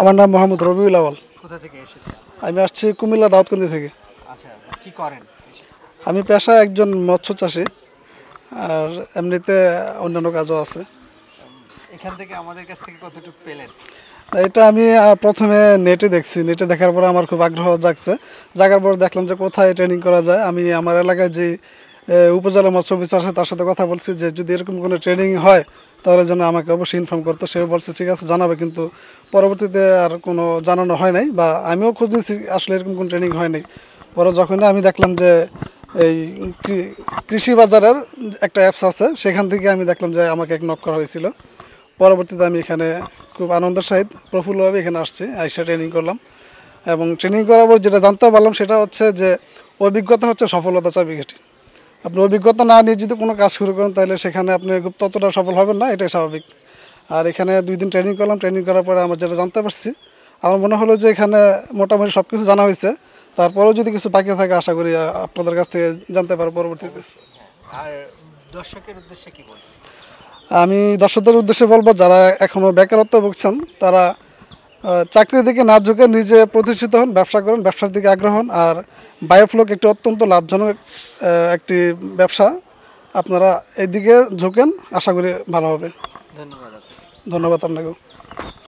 আমার নাম মোহাম্মদ রবিউল আওয়াল কোথা থেকে এসেছেন? আমি আসছি কুমিল্লা দাউদকান্দি থেকে। আচ্ছা কি করেন? আমি পেশায় একজন মৎস্য চাষি আর এমনিতে অন্যান্য কাজও আছে। এখান থেকে আমাদের কাছ থেকে কতটুকু পেলেন? এটা আমি প্রথমে নেটে দেখছি। নেটে দেখার পর আমার খুব আগ্রহ জাগছে। জাগার পর দেখলাম যে কোথায় ট্রেনিং করা যায়। আমি আমার এলাকায় যে উপজেলা মৎস্য অফিসার তার সাথে কথা বলছি যে যদি এরকম কোনো ট্রেনিং হয়, তাহলে যেন আমাকে অবশ্যই ইনফর্ম করতো। সে বলছে, ঠিক আছে, জানাবে। কিন্তু পরবর্তীতে আর কোনো জানানো হয় নাই বা আমিও খোঁজ নিয়েছি, আসলে এরকম কোনো ট্রেনিং হয় নাই। পরে যখন আমি দেখলাম যে এই কৃষি বাজারের একটা অ্যাপস আছে, সেখান থেকে আমি দেখলাম যে আমাকে এক নক করা হয়েছিল। পরবর্তীতে আমি এখানে খুব আনন্দের সহিত, প্রফুল্লভাবে এখানে আসছি, আইসা ট্রেনিং করলাম। এবং ট্রেনিং করার পর যেটা জানতে পারলাম, সেটা হচ্ছে যে অভিজ্ঞতা হচ্ছে সফলতা চাবিকাঠি। আপনি অভিজ্ঞতা না নিয়ে যদি কোনো কাজ শুরু করেন তাহলে সেখানে আপনি ততটা সফল হবেন না এটাই স্বাভাবিক। আর এখানে দুই দিন ট্রেনিং করলাম ট্রেনিং করার পরে আমার যেটা জানতে পারছি আমার মনে হলো যে এখানে মোটামুটি সব কিছু জানা হয়েছে। তারপরেও যদি কিছু বাকি থাকে আশা করি আপনাদের কাছ থেকে জানতে পারব পরবর্তীতে। আর দর্শকের উদ্দেশ্যে কি বলবেন? আমি দর্শকদের উদ্দেশ্যে বলব যারা এখনও বেকারত্ব ভুগছেন তারা চাকরির দিকে না ঝুঁকে নিজে প্রতিষ্ঠিত হন ব্যবসা করেন ব্যবসার দিকে আগ্রহ হন আর বায়োফ্লক একটি অত্যন্ত লাভজনক একটি ব্যবসা। আপনারা এদিকে ঝুঁকেন আশা করি ভালো হবে। ধন্যবাদ ধন্যবাদ আপনাকেও।